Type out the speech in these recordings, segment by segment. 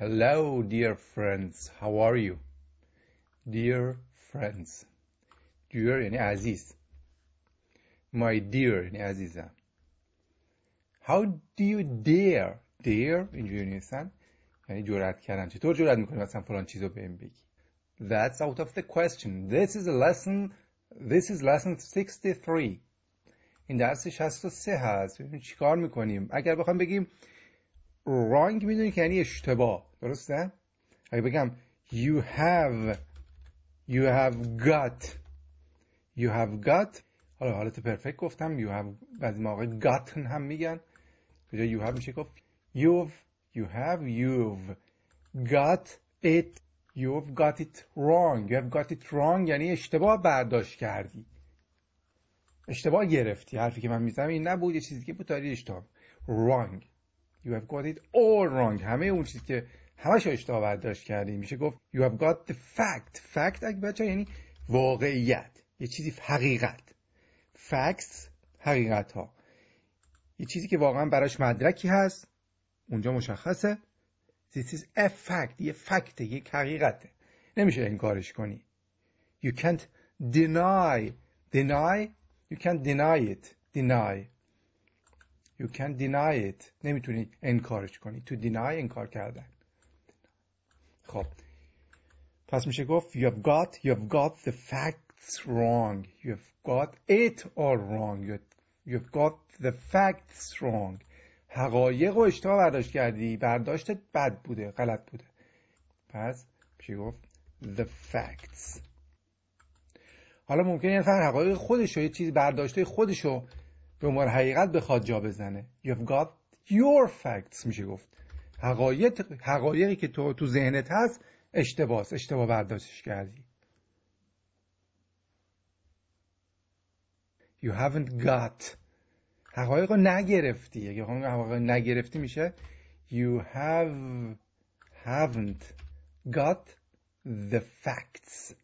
Hello dear friends. How are you? Dear friends. Dear یعنی عزیز my dear یعنی عزیزم how do you dare dare اینجوری نیستن یعنی جرأت کردن چطور جرأت می‌کنی مثلا فلان چیزو بهم بگی that's out of the question. This is a lesson this is lesson 63 این درس 63 هست ببینیم چیکار می‌کنیم اگر بخوام بگیم wrong می‌دونی که یعنی اشتباه. درسته؟ اگر بگم you have you have got. You have got. حالا حالت پرفکت گفتم. You have بعضی موقع gotten هم میگن. به you have میشه گفت. You've you have you've got it you've got it wrong. You have got it wrong یعنی اشتباه برداشت کردی. اشتباه گرفتی. حرفی که من می‌زنم این نبود. یه چیزی که بود. اشتباه wrong. You have got it all wrong. همه اون چیزی که همش اشتباه برداشت کردی. میشه گفت you have got the fact. Fact اگه بچه یعنی واقعیت. یه چیزی حقیقت. Facts حقیقت ها یه چیزی که واقعا براش مدرکی هست. اونجا مشخصه. This is a fact. یه فکته یک حقیقته. نمیشه انکارش کنی. You can't deny. Deny? You can't deny it. Deny. You can't deny it. نمی‌تونی انکارش کنی. to deny انکار کردن. خب. پس میشه گفت you have got you have got the facts wrong. You have got it all wrong. You have, you have got the facts wrong. حقایق و اشتباه برداشت کردی. برداشتت بد بوده غلط بوده. پس میشه گفت the facts. حالا ممکنه یه نفر حقایق خودش رو یه چیزی برداشته خودش رو به عنوان حقیقت بخواد جا بزنه. You have got your facts میشه گفت. حقایق حقایقی که تو تو ذهنت هست اشتباه اشتباه برداشتش کردی. You haven't got. حقایق رو نگرفتی. اگه بخوام حقایق نگرفتی میشه. You have haven't got the facts.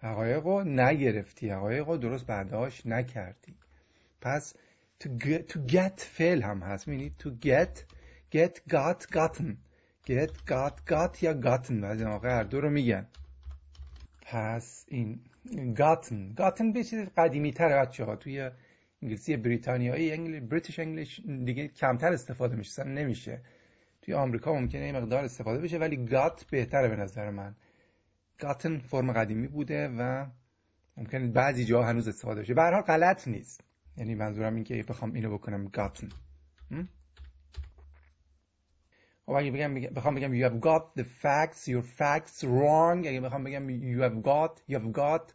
حقایق رو نگرفتی حقایق رو درست برداشت نکردی. پس to get, to get فعل هم هست. می‌بینید to get get got gotten. get got got یا gotten. بعضی موقع هر دو رو میگن. پس این gotten. gotten به چیز قدیمی تر بچه ها توی انگلیسی بریتانیایی انگلی بریتیش انگلیش دیگه کمتر استفاده میشه نمیشه. توی آمریکا ممکنه این مقدار استفاده بشه ولی got بهتره به نظر من. Gotten فرم قدیمی بوده و ممکن بعضی جا هنوز استفاده بشه. به هر غلط نیست. یعنی منظورم این که بخوام اینو بکنم gotten و اگه بگم بخوام بگم you have got the facts your facts wrong. اگه بخوام بگم you have got you have got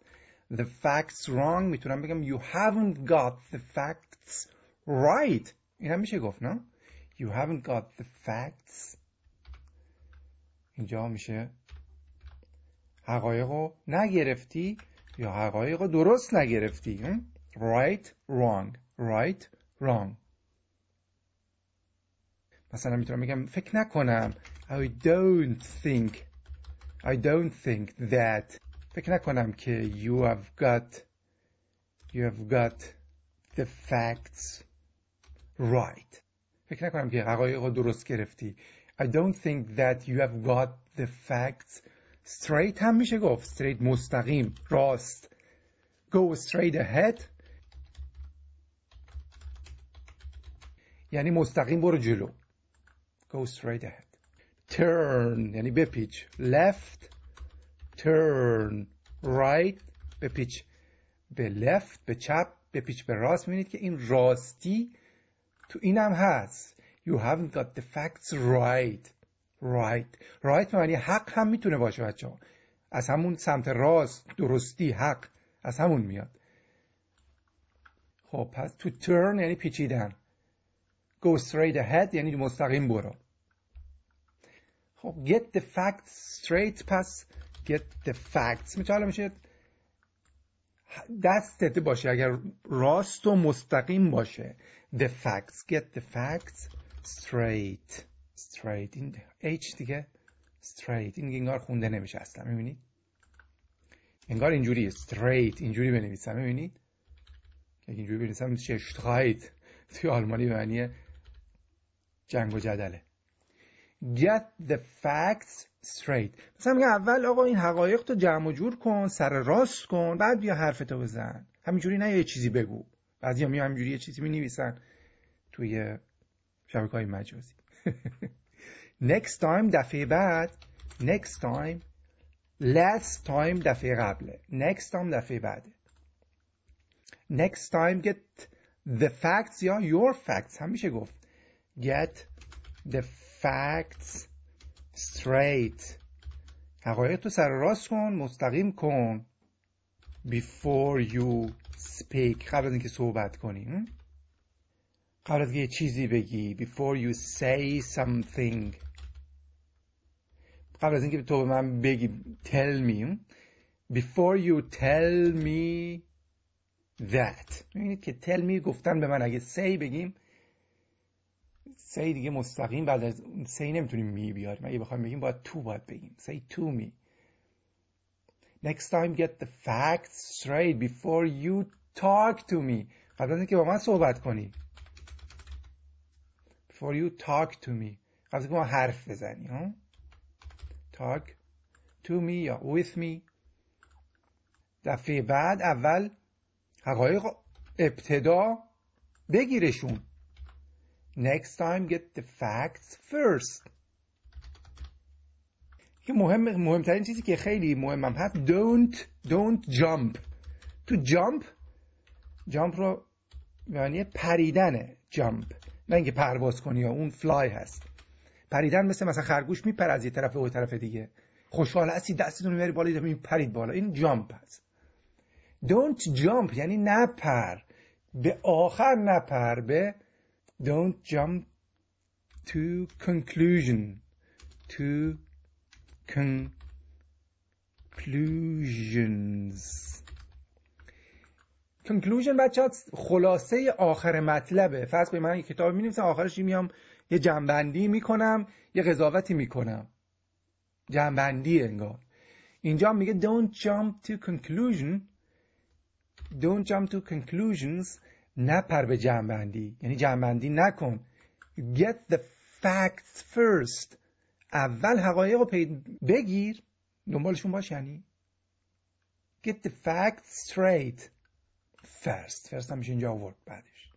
the facts wrong می‌تونم بگم you haven't got the facts right. این هم میشه گفت نه؟ you haven't got the facts. اینجا میشه حقایق رو نگرفتی یا حقایق رو درست نگرفتی right wrong right wrong مثلا می‌تونم بگم فکر نکنم I don't think I don't think that فکر نکنم که you have got you have got the facts right فکر نکنم که حقایق رو درست گرفتی I don't think that you have got the facts straight هم میشه گفت straight مستقیم راست go straight ahead یعنی مستقیم برو جلو go straight ahead turn یعنی بپیچ left turn right بپیچ به left به چپ بپیچ به راست می‌بینید که این راستی تو اینم هست you haven't got the facts right right. Right معنی حق هم می‌تونه باشه بچه ها از همون سمت راست درستی حق از همون میاد. خب پس to turn یعنی پیچیدن. Go straight ahead یعنی مستقیم برو. خب get the facts straight پس get the facts. می‌تونه میشه دستت باشه اگر راست و مستقیم باشه. The facts get the facts straight. Straight این H دیگه straight این انگار خونده نمیشه اصلا می‌بینید انگار اینجوری straight اینجوری بنویسم می‌بینید که اینجوری بنویسم چه straight. توی آلمانی به معنی جنگ و جدله. Get the facts straight. مثلا میگه اول آقا این حقایق تو جمع و جور کن سر راست کن بعد بیا حرفتو بزن. همینجوری نه یه چیزی بگو. بعضی هم همینجوری یه چیزی می نویسن توی شبکه های مجازی. Next time دفعه بعد next time last time دفعه قبله next time دفعه بعده next time get the facts یا your facts هم میشه گفت get the facts straight حقایق تو سر راست کن مستقیم کن before you speak قبل از اینکه صحبت کنی قبل از یه چیزی بگی. Before you say something. قبل از اینکه تو به من بگی tell me. Before you tell me that. می‌بینید که tell me گفتن به من. اگه say بگیم say دیگه مستقیم بعد از say نمی‌تونیم می بیاریم. اگه بخوایم بگیم باید تو باید بگیم. Say to me. Next time get the facts straight before you talk to me. قبل از اینکه با من صحبت کنی. Before you talk to me. از اینکه با حرف بزنی ها؟ Talk to me یا with me. دفعه بعد اول حقایق ابتدا بگیرشون. Next time get the facts first. که مهم مهمترین چیزی که خیلی مهمم هست don't don't jump. تو jump jump رو معنی پریدنه jump نه اینکه پرواز کنی یا اون فلای هست. پریدن مثل مثلا خرگوش میپره از یه طرف به طرف دیگه. خوشحال هستی دستتون می‌بری بالا پرید بالا. این جامپ هست. Don't jump یعنی نپر. به آخر نپر به don't jump to conclusion. To conclusions. Conclusion بچه خلاصه آخر مطلبه. فرض کنید من یه کتاب می آخرش میام یه جنبندی می‌کنم یه قضاوتی می‌کنم. جنبندی انگار. اینجا میگه don't jump to conclusion. Don't jump to conclusions نپر به جنبندی یعنی جنبندی نکن. Get the facts first. اول حقایق رو بگیر. دنبالشون باش یعنی. Get the facts straight. first first هم میشه اینجا آورد بعدش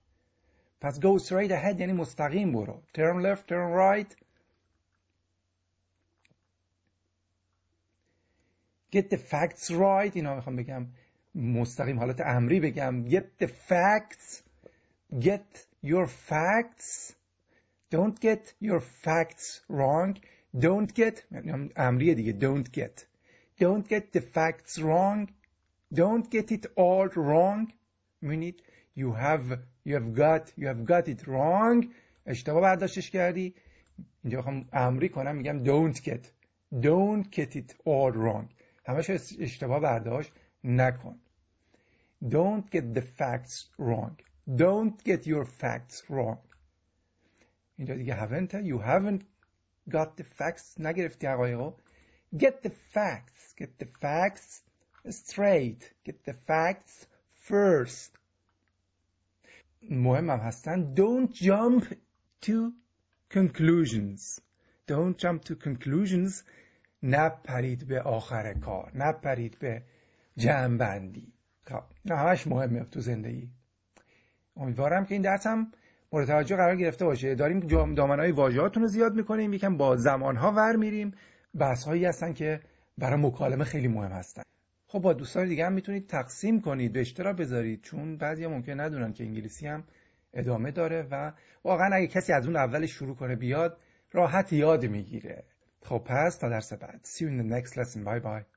پس go straight ahead یعنی مستقیم برو turn left turn right get the facts right اینا میخوام بگم مستقیم حالت امری بگم get the facts get your facts don't get your facts wrong don't get امریه دیگه don't get don't get the facts wrong don't get it all wrong میبینید you have you have got you have got it wrong اشتباه برداشتش کردی اینجا بخوام امری کنم میگم don't get don't get it all wrong همش اشتباه برداشت نکن don't get the facts wrong don't get your facts wrong اینجا دیگه haven't you haven't got the facts نگرفتی حقایقو get the facts get the facts straight get the facts first. مهم هم هستن. Don't jump to conclusions. Don't jump to conclusions. نپرید به آخر کار. نپرید به جمعبندی خب، نه همش مهمه تو زندگی. امیدوارم که این درس هم مورد توجه قرار گرفته باشه. داریم دامنهای واژهاتون رو زیاد می‌کنیم. یکم با زمانها ور میریم. بحث هایی هستن که برای مکالمه خیلی مهم هستن. خب با دوستان دیگه هم می‌تونید تقسیم کنید به اشتراک بذارید چون بعضی ممکن ندونن که انگلیسی هم ادامه داره و واقعا اگه کسی از اون اول شروع کنه بیاد راحت یاد می‌گیره. خب پس تا درس بعد. See you in the next lesson. Bye bye.